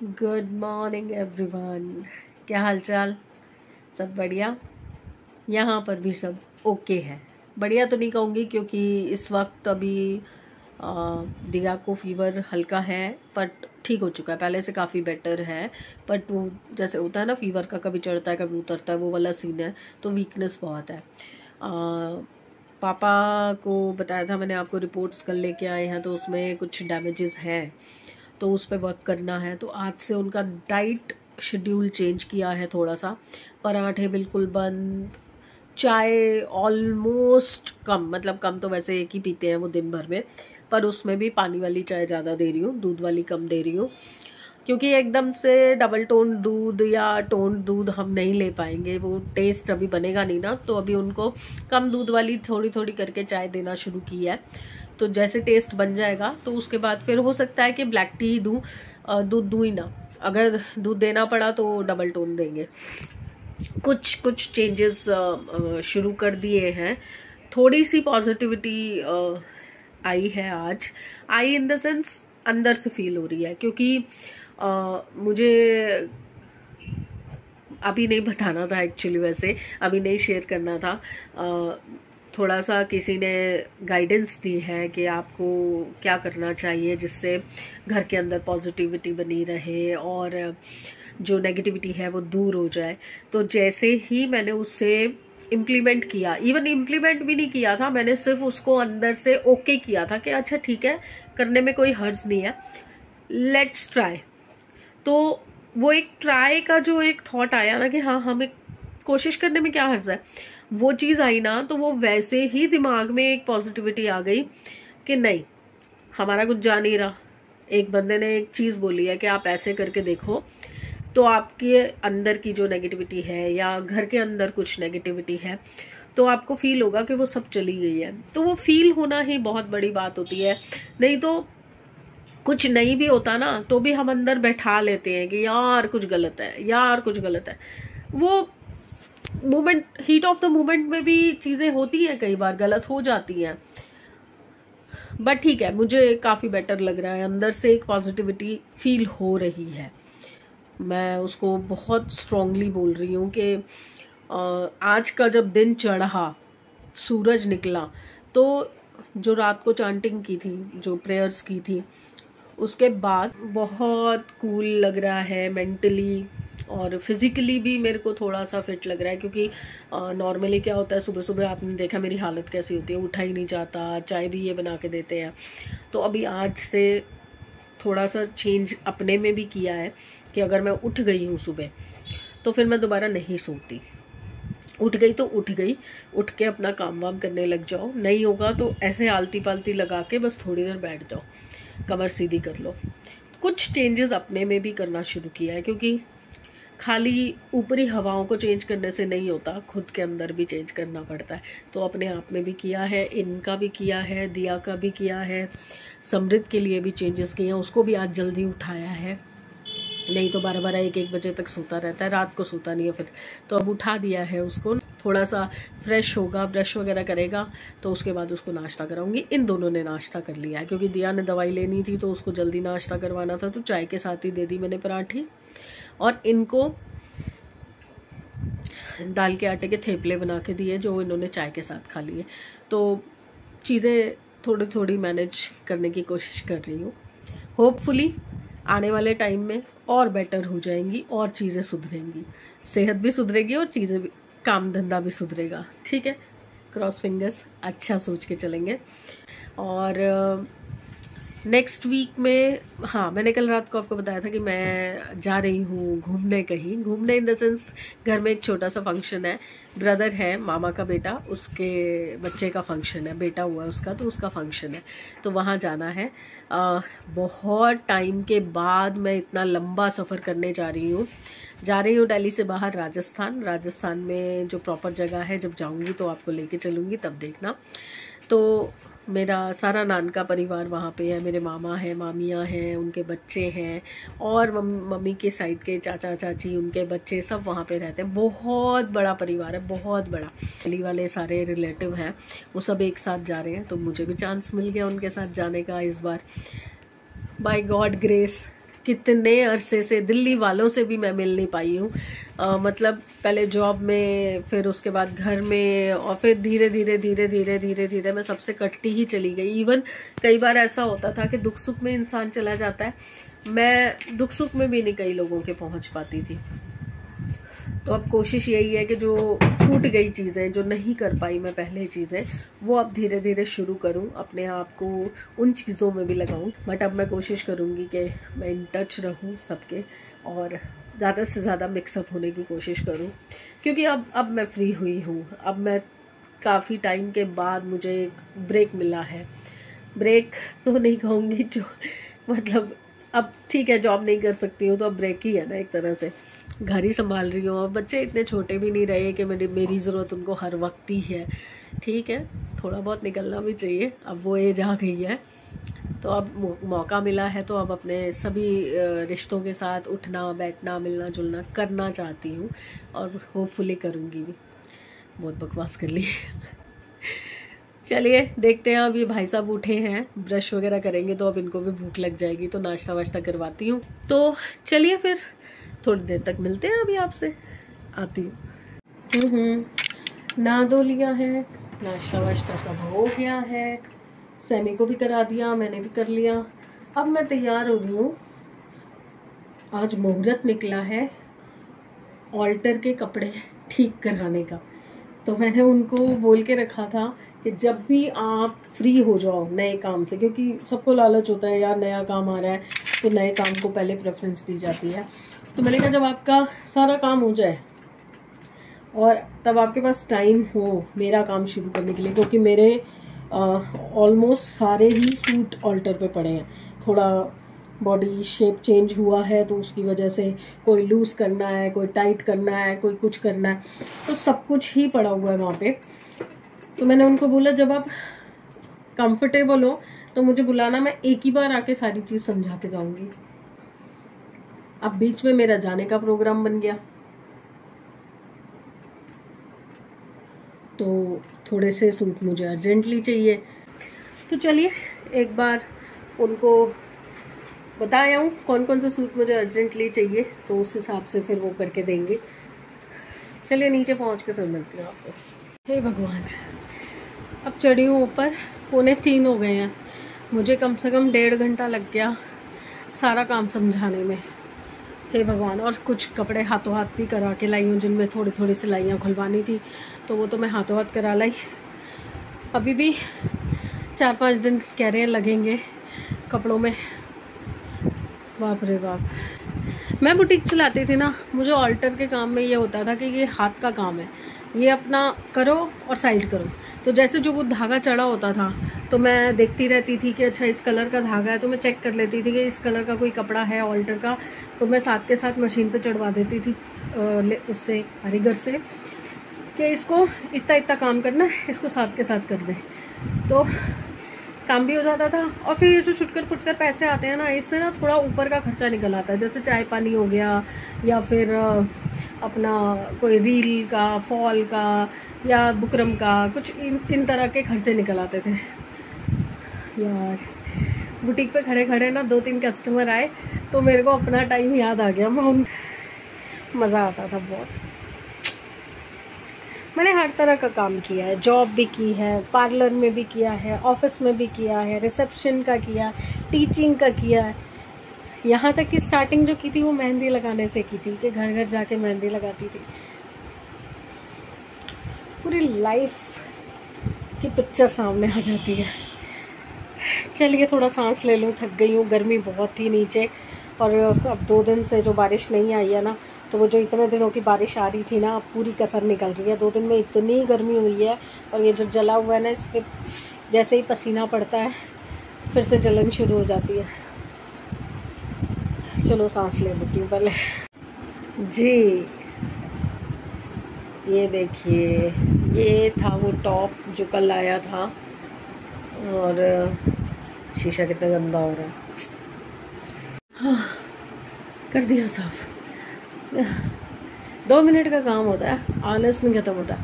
Good morning everyone क्या हालचाल? सब बढ़िया? यहाँ पर भी सब ओके है। बढ़िया तो नहीं कहूँगी क्योंकि इस वक्त अभी दिया को फीवर हल्का है बट ठीक हो चुका है। पहले से काफ़ी बेटर है बट वो जैसे होता है ना फीवर का कभी चढ़ता है कभी उतरता है वो वाला सीन है तो वीकनेस बहुत है। आ, पापा को बताया था मैंने आपको रिपोर्ट्स कर लेके आए हैं तो उसमें कुछ डैमेजेस हैं। तो उस पर वर्क करना है। तो आज से उनका डाइट शेड्यूल चेंज किया है थोड़ा सा पराठे बिल्कुल बंद, चाय ऑलमोस्ट कम मतलब कम तो वैसे एक ही पीते हैं वो दिन भर में, पर उसमें भी पानी वाली चाय ज़्यादा दे रही हूँ, दूध वाली कम दे रही हूँ, क्योंकि एकदम से डबल टोन दूध या टोन दूध हम नहीं ले पाएँगे, वो टेस्ट अभी बनेगा नहीं ना तो अभी उनको कम दूध वाली थोड़ी थोड़ी करके चाय देना शुरू की है। तो जैसे टेस्ट बन जाएगा तो उसके बाद फिर हो सकता है कि ब्लैक टी ही दूँ दूध दूँ ही ना। अगर दूध देना पड़ा तो डबल टोन देंगे। कुछ कुछ चेंजेस शुरू कर दिए हैं। थोड़ी सी पॉजिटिविटी आई है आज। आई इन द सेंस अंदर से फील हो रही है क्योंकि आ, मुझे अभी नहीं बताना था एक्चुअली वैसे अभी नहीं शेयर करना था। आ, थोड़ा सा किसी ने गाइडेंस दी है कि आपको क्या करना चाहिए जिससे घर के अंदर पॉजिटिविटी बनी रहे और जो नेगेटिविटी है वो दूर हो जाए। तो जैसे ही मैंने उससे इम्प्लीमेंट किया इवन इम्प्लीमेंट भी नहीं किया था, मैंने सिर्फ़ उसको अंदर से ओके okay किया था कि अच्छा ठीक है, करने में कोई हर्ज नहीं है। लेट्स ट्राई तो वो एक ट्राई का जो एक थॉट आया ना कि हाँ हमें कोशिश करने में क्या हर्ज है? वो चीज़ आई ना तो वो वैसे ही दिमाग में एक पॉजिटिविटी आ गई कि नहीं, हमारा कुछ जा नहीं रहा। एक बंदे ने एक चीज़ बोली है कि आप ऐसे करके देखो तो आपके अंदर की जो नेगेटिविटी है या घर के अंदर कुछ नेगेटिविटी है तो आपको फील होगा कि वो सब चली गई है। तो वो फील होना ही बहुत बड़ी बात होती है। नहीं तो कुछ नहीं भी होता ना तो भी हम अंदर बैठा लेते हैं कि यार कुछ गलत है, यार कुछ गलत है। वो moment heat of the moment में भी चीज़ें होती हैं कई बार, गलत हो जाती हैं। बट ठीक है, मुझे काफ़ी बेटर लग रहा है, अंदर से एक पॉजिटिविटी फील हो रही है। मैं उसको बहुत स्ट्रांगली बोल रही हूँ कि आज का जब दिन चढ़ा, सूरज निकला तो जो रात को चांटिंग की थी, जो प्रेयर्स की थी, उसके बाद बहुत कूल लग रहा है मेंटली और फिजिकली भी मेरे को थोड़ा सा फिट लग रहा है क्योंकि नॉर्मली क्या होता है सुबह सुबह आपने देखा मेरी हालत कैसी होती है, उठा ही नहीं जाता, चाय भी ये बना के देते हैं। तो अभी आज से थोड़ा सा चेंज अपने में भी किया है कि अगर मैं उठ गई हूँ सुबह तो फिर मैं दोबारा नहीं सोती। उठ गई तो उठ गई, उठ के अपना काम वाम करने लग जाओ। नहीं होगा तो ऐसे आलती पालती लगा के बस थोड़ी देर बैठ जाओ, कमर सीधी कर लो। कुछ चेंजेस अपने में भी करना शुरू किया है क्योंकि खाली ऊपरी हवाओं को चेंज करने से नहीं होता, खुद के अंदर भी चेंज करना पड़ता है। तो अपने आप में भी किया है, इनका भी किया है, दिया का भी किया है, समृद्ध के लिए भी चेंजेस किए हैं, उसको भी आज जल्दी उठाया है। नहीं तो बारह बारह, एक एक बजे तक सोता रहता है, रात को सोता नहीं है फिर। तो अब उठा दिया है उसको, थोड़ा सा फ्रेश होगा ब्रश वगैरह करेगा तो उसके बाद उसको नाश्ता कराऊँगी। इन दोनों ने नाश्ता कर लिया है, क्योंकि दिया ने दवाई लेनी थी तो उसको जल्दी नाश्ता करवाना था तो चाय के साथ ही दे दी मैंने पराठी। और इनको दाल के आटे के थेपले बना के दिए, जो इन्होंने चाय के साथ खा लिए। तो चीज़ें थोड़ी थोड़ी मैनेज करने की कोशिश कर रही हूँ। होपफुली आने वाले टाइम में और बेटर हो जाएँगी और चीज़ें सुधरेंगी। सेहत भी सुधरेगी और चीज़ें भी, काम धंधा भी सुधरेगा। ठीक है? क्रॉस फिंगर्स अच्छा सोच के चलेंगे। और नेक्स्ट वीक में हाँ मैंने कल रात को आपको बताया था कि मैं जा रही हूँ घूमने कहीं। घूमने इन द सेंस घर में एक छोटा सा फ़ंक्शन है। ब्रदर है मामा का बेटा उसके बच्चे का फ़ंक्शन है बेटा हुआ है उसका तो उसका फ़ंक्शन है। तो वहाँ जाना है। आ, बहुत टाइम के बाद मैं इतना लंबा सफ़र करने जा रही हूँ। जा रही हूँ दिल्ली से बाहर राजस्थान। राजस्थान में जो प्रॉपर जगह है जब जाऊँगी तो आपको लेके चलूँगी तब देखना। तो मेरा सारा नान का परिवार वहाँ पे है, मेरे मामा हैं, मामियाँ हैं, उनके बच्चे हैं, और मम्मी के साइड के चाचा, चाची, उनके बच्चे सब वहाँ पे रहते हैं। बहुत बड़ा परिवार है, बहुत बड़ा। दिल्ली वाले सारे रिलेटिव हैं, वो सब एक साथ जा रहे हैं तो मुझे भी चांस मिल गया उनके साथ जाने का इस बार। बाई गॉड ग्रेस कितने अरसे से दिल्ली वालों से भी मैं मिल नहीं पाई हूँ। मतलब पहले जॉब में, फिर उसके बाद घर में, और फिर धीरे धीरे धीरे धीरे धीरे धीरे मैं सबसे कटती ही चली गई। इवन कई बार ऐसा होता था कि दुख सुख में इंसान चला जाता है। मैं दुख सुख में भी नहीं कई लोगों के पहुँच पाती थी। तो अब कोशिश यही है कि जो छूट गई चीज़ें, जो नहीं कर पाई मैं पहले चीज़ें, वो अब धीरे धीरे शुरू करूँ, अपने आप को उन चीज़ों में भी लगाऊँ। बट अब मैं कोशिश करूँगी कि मैं इन टच रहूँ सबके और ज़्यादा से ज़्यादा मिक्सअप होने की कोशिश करूँ। क्योंकि अब अब मैं फ्री हुई हूँ। अब मैं काफ़ी टाइम के बाद मुझे एक ब्रेक मिला है। ब्रेक तो नहीं कहूँगी जो मतलब अब ठीक है जॉब नहीं कर सकती हूँ तो अब ब्रेक ही है ना एक तरह से। घर ही संभाल रही हूँ। और बच्चे इतने छोटे भी नहीं रहे कि मेरी मेरी ज़रूरत उनको हर वक्त ही है। ठीक है? थोड़ा बहुत निकलना भी चाहिए। अब वो एज आ गई है। तो अब मौका मिला है तो अब अपने सभी रिश्तों के साथ उठना, बैठना, मिलना जुलना करना चाहती हूँ। और होपफुली करूँगी भी। बहुत बकवास कर ली। चलिए, देखते हैं। अब ये भाई साहब उठे हैं। ब्रश वगैरह करेंगे तो अब इनको भी भूख लग जाएगी। तो नाश्ता वाश्ता करवाती हूँ। तो चलिए फिर। थोड़ी देर तक मिलते हैं अभी आपसे। आती हूँ। ना दो लिया है नाश्ता वाश्ता सब हो गया है। सैमी को भी करा दिया, मैंने भी कर लिया। अब मैं तैयार हो रही हूँ। आज मुहूर्त निकला है ऑल्टर के कपड़े ठीक कराने का। तो मैंने उनको बोल के रखा था कि जब भी आप फ्री हो जाओ नए काम से, क्योंकि सबको लालच होता है, यार नया काम आ रहा है तो नए काम को पहले प्रेफरेंस दी जाती है। तो मैंने कहा जब आपका सारा काम हो जाए और तब आपके पास टाइम हो मेरा काम शुरू करने के लिए, क्योंकि मेरे ऑलमोस्ट सारे ही सूट ऑल्टर पे पड़े हैं। थोड़ा बॉडी शेप चेंज हुआ है तो उसकी वजह से कोई लूज़ करना है, कोई टाइट करना है, कोई कुछ करना है तो सब कुछ ही पड़ा हुआ है वहाँ पे। तो मैंने उनको बोला, जब आप कंफर्टेबल हो तो मुझे बुलाना, मैं एक ही बार आके सारी चीज़ समझा के जाऊँगी। अब बीच में मेरा जाने का प्रोग्राम बन गया। तो थोड़े से सूट मुझे अर्जेंटली चाहिए। तो चलिए, एक बार उनको बताया हूँ कौन कौन सा सूट मुझे अर्जेंटली चाहिए तो उस हिसाब से फिर वो करके देंगे। चलिए, नीचे पहुँच के फिर मिलती हूँ आपको। हे भगवान, अब चढ़ी हूँ ऊपर। पौने तीन हो गए हैं। मुझे कम से कम डेढ़ घंटा लग गया सारा काम समझाने में। हे भगवान, और कुछ कपड़े हाथों हाथ भी करा के लाई हूँ, जिनमें थोड़ी थोड़ी सिलाइयाँ खुलवानी थी तो वो तो मैं हाथों हाथ करा लाई। अभी भी चार पाँच दिन कह रहे हैं लगेंगे कपड़ों में। बाप रे बाप। मैं बुटीक चलाती थी ना, मुझे ऑल्टर के काम में ये होता था कि ये हाथ का काम है। ये अपना करो और साइड करो। तो जैसे जो वो धागा चढ़ा होता था तो मैं देखती रहती थी कि अच्छा इस कलर का धागा है तो मैं चेक कर लेती थी कि इस कलर का कोई कपड़ा है ऑल्टर का। तो मैं साथ के साथ मशीन पे चढ़वा देती थी उससे कारीगर से, कि इसको इतना इतना काम करना इसको साथ के साथ कर दें। तो काम भी हो जाता था, और फिर ये जो छुटकर फुटकर पैसे आते हैं ना, इससे ना थोड़ा ऊपर का खर्चा निकल आता है, जैसे चाय पानी हो गया, या फिर अपना कोई रील का, फॉल का या बुकरम का, कुछ इन इन तरह के खर्चे निकल आते थे। यार, बुटीक पे खड़े खड़े ना दो तीन कस्टमर आए तो मेरे को अपना टाइम याद आ गया। मैं मज़ा आता था बहुत। मैंने हर तरह का काम किया है। जॉब भी की है पार्लर में भी किया है ऑफ़िस में भी किया है रिसेप्शन का किया टीचिंग का किया है। यहाँ तक की स्टार्टिंग जो की थी वो मेहंदी लगाने से की थी, कि घर घर जाके मेहंदी लगाती थी। पूरी लाइफ की पिक्चर सामने आ जाती है। चलिए थोड़ा सांस ले लूँ, थक गई हूँ, गर्मी बहुत थी नीचे, और अब दो दिन से जो बारिश नहीं आई है ना तो वो जो इतने दिनों की बारिश आ रही थी ना, अब पूरी कसर निकल रही है। दो दिन में इतनी गर्मी हुई है, और ये जो जला हुआ है ना इस पर जैसे ही पसीना पड़ता है, फिर से जलन शुरू हो जाती है। चलो सांस ले लेती हूँ पहले। जी। ये देखिए, ये था वो टॉप जो कल आया था, और, शीशा कितना गंदा हो रहा है। हाँ कर दिया साफ़। दो मिनट का काम होता है, आलस नहीं ख़त्म होता।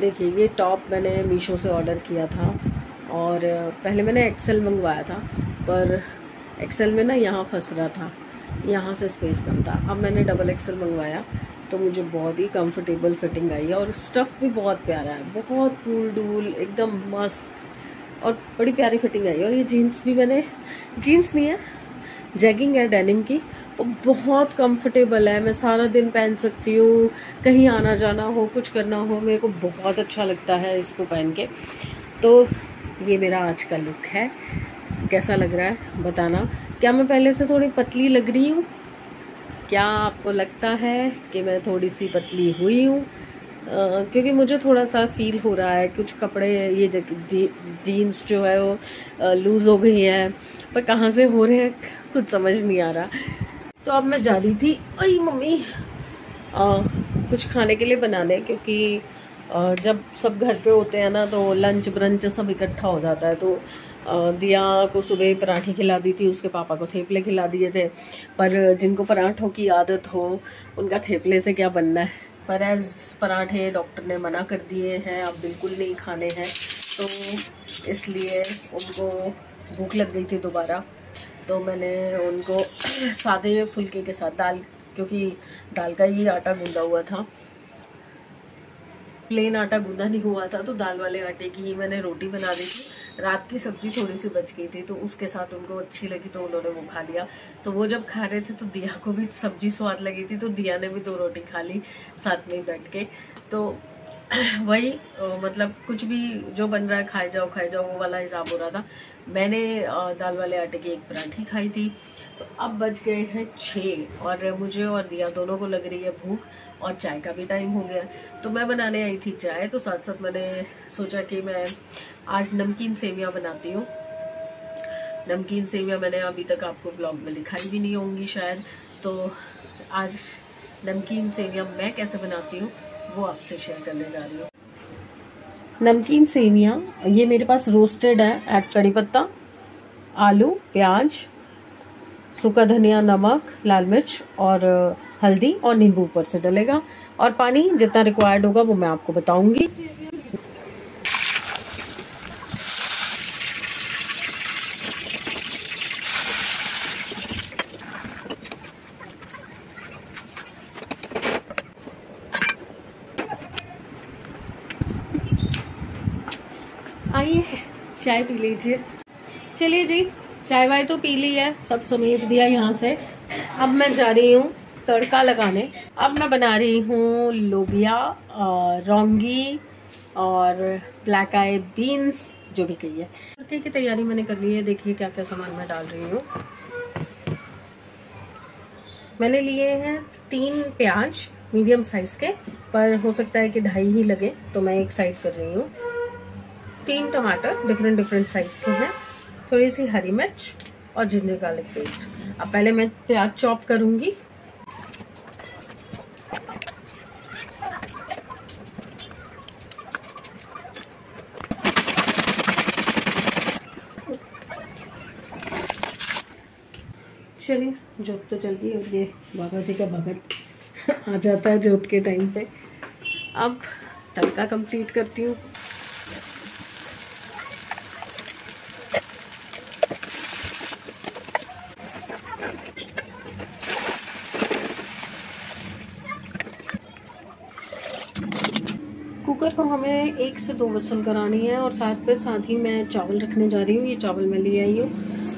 देखिए, ये टॉप मैंने मीशो से ऑर्डर किया था, और, पहले मैंने एक्सेल मंगवाया था, पर एक्सेल में ना यहाँ फंस रहा था, यहाँ से स्पेस कम था। अब मैंने डबल एक्सेल मंगवाया तो मुझे बहुत ही कंफर्टेबल फिटिंग आई है और स्टफ़ भी बहुत प्यारा है, बहुत कूल डूल एकदम मस्त और बड़ी प्यारी फिटिंग आई और ये जीन्स भी मैंने जीन्स नहीं है जैगिंग है डेनिम की वो बहुत कंफर्टेबल है। मैं सारा दिन पहन सकती हूँ, कहीं आना जाना हो, कुछ करना हो, मेरे को बहुत अच्छा लगता है इसको पहन के। तो ये मेरा आज का लुक है। कैसा लग रहा है? बताना। क्या मैं पहले से थोड़ी पतली लग रही हूँ? क्या आपको लगता है कि मैं थोड़ी सी पतली हुई हूँ? क्योंकि मुझे थोड़ा सा फील हो रहा है कुछ कपड़े ये जी, जीन्स जो है वो लूज़ हो गई है। पर कहाँ से हो रहे हैं? कुछ समझ नहीं आ रहा। तो अब मैं जा रही थी। अरे मम्मी! आ, कुछ खाने के लिए बनाने क्योंकि आ, जब सब घर पे होते हैं ना तो लंच ब्रंच सब इकट्ठा हो जाता है। तो दिया को सुबह पराठी खिला दी थी, उसके पापा को थेपले खिला दिए थे। पर जिनको पराठों की आदत हो, उनका थेपले से क्या बनना है? पर एज पराठे डॉक्टर ने मना कर दिए हैं, अब बिल्कुल नहीं खाने हैं। तो इसलिए उनको भूख लग गई थी दोबारा। तो मैंने उनको सादे फुलके के साथ दाल, क्योंकि दाल का ही आटा गूंदा हुआ था। प्लेन आटा गूंदा नहीं हुआ था तो दाल वाले आटे की ही मैंने रोटी बना दी थी। रात की सब्ज़ी थोड़ी सी बच गई थी तो उसके साथ उनको अच्छी लगी तो उन्होंने वो खा लिया। तो वो जब खा रहे थे तो दिया को भी सब्ज़ी स्वाद लगी थी तो दिया ने भी दो रोटी खा ली साथ में बैठ के। तो वही मतलब कुछ भी जो बन रहा है, खाए जाओ खाए जाओ, वो वाला हिसाब हो रहा था। मैंने दाल वाले आटे की एक पराठी खाई थी। तो अब बज गए हैं छः और मुझे और दिया दोनों को लग रही है भूख। और चाय का भी टाइम हो गया। तो मैं बनाने आई थी चाय तो साथ साथ मैंने सोचा कि मैं आज नमकीन सेवियाँ बनाती हूँ। नमकीन सेवियाँ मैंने अभी तक आपको ब्लॉग में दिखाई भी नहीं होंगी शायद। तो आज नमकीन सेवियाँ मैं कैसे बनाती हूँ, वो आपसे शेयर करने जा रही हूँ। नमकीन सेवियाँ, ये मेरे पास रोस्टेड है एड कड़ी पत्ता, आलू, प्याज, सूखा धनिया, नमक, लाल मिर्च और हल्दी और नींबू ऊपर से डलेगा और पानी जितना रिक्वायर्ड होगा वो मैं आपको बताऊँगी। आइए, चाय पी लीजिए। चलिए जी चाय वाय तो पी ली है, सब समेट दिया यहाँ से। अब मैं जा रही हूँ तड़का लगाने। अब मैं बना रही हूँ लोबिया और रोंगी और ब्लैक आई बीन्स जो भी कही है तड़के की तैयारी मैंने कर ली है। देखिए क्या क्या सामान मैं डाल रही हूँ। मैंने लिए हैं तीन प्याज मीडियम साइज़ के, पर हो सकता है कि ढाई ही लगे तो मैं एक साइड कर रही हूँ। तीन टमाटर डिफरेंट डिफरेंट साइज़ के हैं। थोड़ी सी हरी मिर्च और जिंजर गार्लिक पेस्ट अब पहले मैं प्याज चॉप करूँगी चलिए जोत तो चल गई और ये बाबा जी का भगत आ जाता है जोत के टाइम पे। अब तड़का कंप्लीट करती हूँ। कुकर को हमें एक से दो वसल करानी है और साथ पे साथ ही मैं चावल रखने जा रही हूँ। ये चावल मैं ले आई हूँ।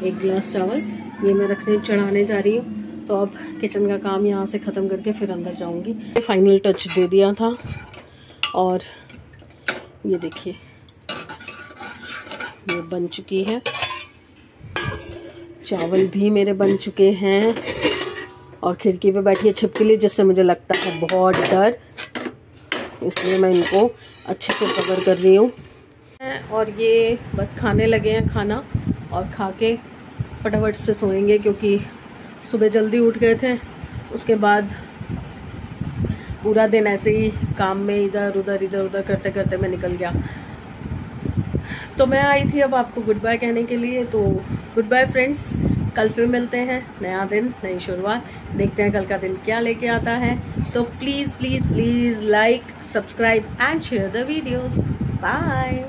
एक गिलास चावल। ये मैं रखने चढ़ाने जा रही हूँ। तो अब किचन का काम यहाँ से ख़त्म करके फिर अंदर जाऊँगी। फाइनल टच दे दिया था। और ये देखिए, ये बन चुकी है। चावल भी मेरे बन चुके हैं। और खिड़की पे बैठी है छिपकली जिससे मुझे लगता है बहुत डर। इसलिए मैं इनको अच्छे से कवर कर रही हूँ। और ये बस खाने लगे हैं खाना। और खा के फटाफट से सोएँगे क्योंकि सुबह जल्दी उठ गए थे। उसके बाद पूरा दिन ऐसे ही काम में इधर उधर इधर उधर करते करते मैं निकल गया। तो मैं आई थी अब आपको गुड बाय कहने के लिए। तो गुड बाय फ्रेंड्स कल फिर मिलते हैं नया दिन, नई शुरुआत। देखते हैं कल का दिन क्या लेके आता है। तो please please please like subscribe and share the videos bye